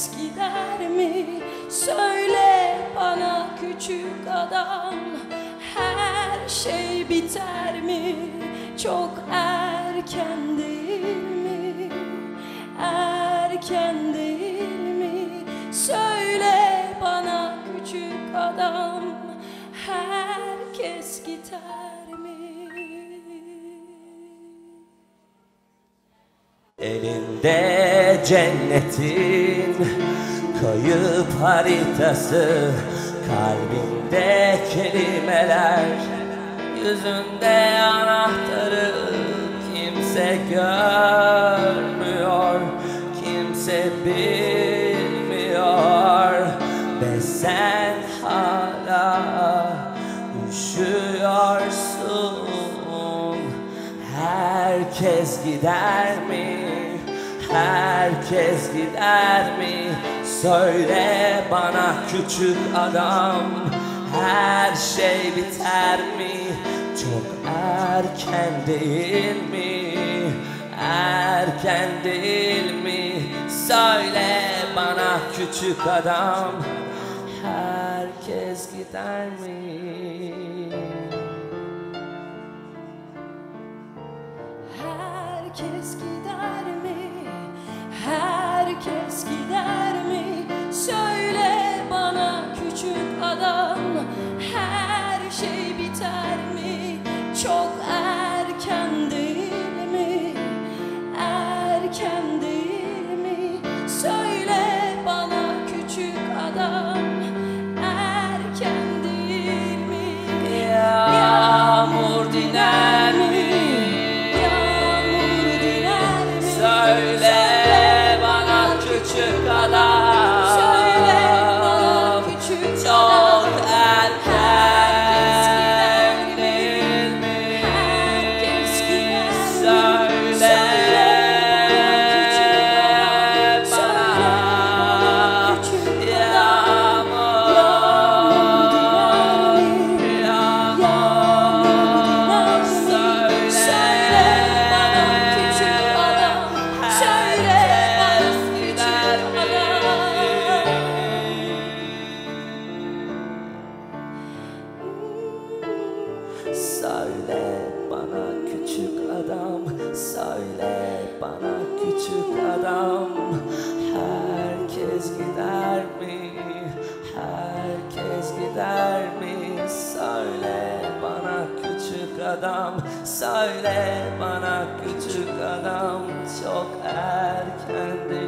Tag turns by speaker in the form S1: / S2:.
S1: ses gider mi? Söyle bana küçük adam Her şey biter mi? Çok erken değil mi? Erken değil mi? Söyle bana küçük adam Herkes gider mi?
S2: Elinde cennetin kayıp haritası Kalbinde kelimeler Yüzünde anahtarı Kimse görmüyor Kimse bilmiyor Ve sen hala üşüyorsun Herkes gider mi? Herkes gider mi? Söyle bana küçük adam Her şey biter mi? Çok erken değil mi? Erken değil mi? Söyle bana küçük adam Herkes gider mi?
S1: Herkes gider Çok
S2: Söyle bana küçük adam Söyle bana küçük adam Herkes gider mi? Herkes gider mi? Söyle bana küçük adam Söyle bana küçük adam Çok erken